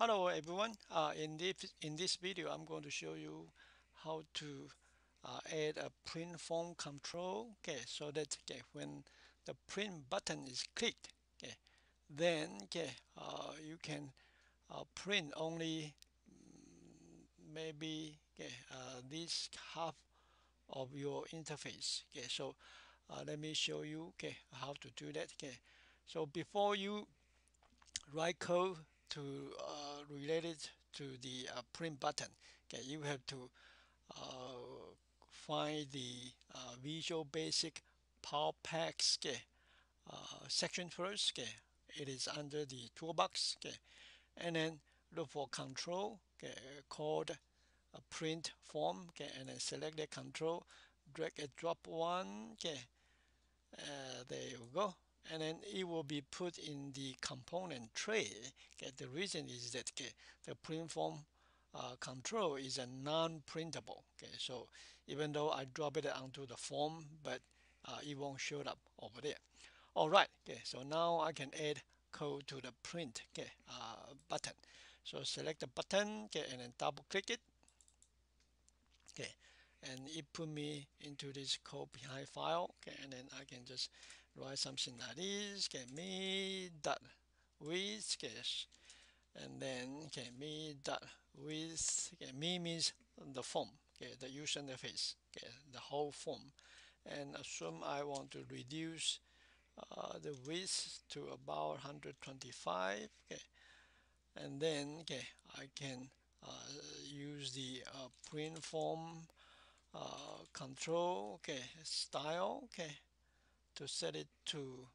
Hello everyone. Uh, in this in this video, I'm going to show you how to uh, add a print form control. Okay, so that okay, when the print button is clicked, okay, then okay, uh, you can uh, print only mm, maybe okay, uh, this half of your interface. Okay, so uh, let me show you okay how to do that. Okay, so before you write code to uh, relate it to the uh, print button. Okay you have to uh, find the uh, Visual Basic Power Packs okay, uh, section first okay. It is under the toolbox okay. And then look for control okay called a print form okay and then select the control drag and drop one okay. Uh, there you go and then it will be put in the component tray. Okay, the reason is that okay, the print form uh, control is a non-printable. Okay, so even though I drop it onto the form, but uh, it won't show up over there. All right. Okay, so now I can add code to the print okay, uh, button. So select the button okay, and then double click it. Okay, and it put me into this code behind file okay and then I can just write something like this okay me dot width okay and then okay me dot width okay me means the form okay the user interface okay the whole form. And assume I want to reduce uh, the width to about 125 okay. And then okay I can uh, use the uh, print form uh, control okay style okay to set it to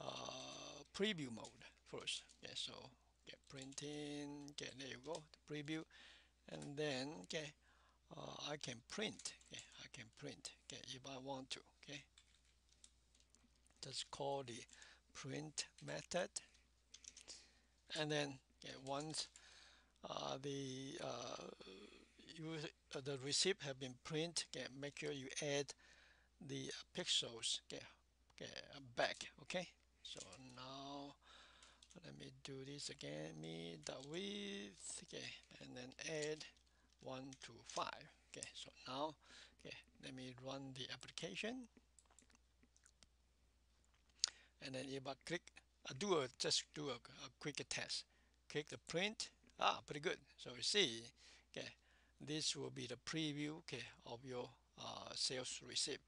uh, preview mode first. Okay so get printing okay there you go the preview and then okay uh, I can print okay I can print okay if I want to okay. Just call the print method. And then okay, once uh, the uh, you, uh, the receipt have been print okay, make sure you add the pixels okay, okay back okay? So now let me do this again. Me the width okay and then add 1 to 5 okay? So now okay let me run the application. And then if I click I do a just do a, a quick test. Click the print ah pretty good. So you see okay this will be the preview okay, of your uh, sales receipt.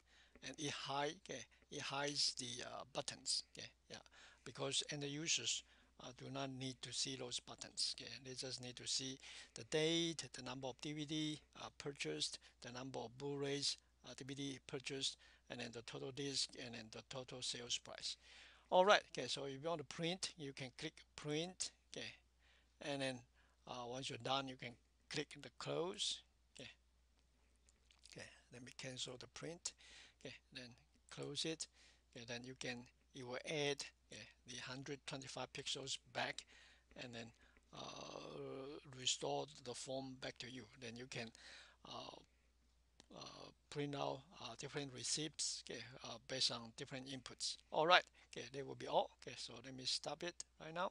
And it hide okay, it hides the uh, buttons okay yeah. Because end users uh, do not need to see those buttons okay. They just need to see the date the number of DVD uh, purchased the number of Blu-rays uh, DVD purchased and then the total disc and then the total sales price. All right okay so if you want to print you can click print okay. And then uh, once you're done you can click the close okay. Okay let me cancel the print okay then close it okay then you can you will add okay, the 125 pixels back and then uh, restore the form back to you. Then you can uh, uh, print out uh, different receipts okay, uh, based on different inputs. All right okay that will be all. Okay so let me stop it right now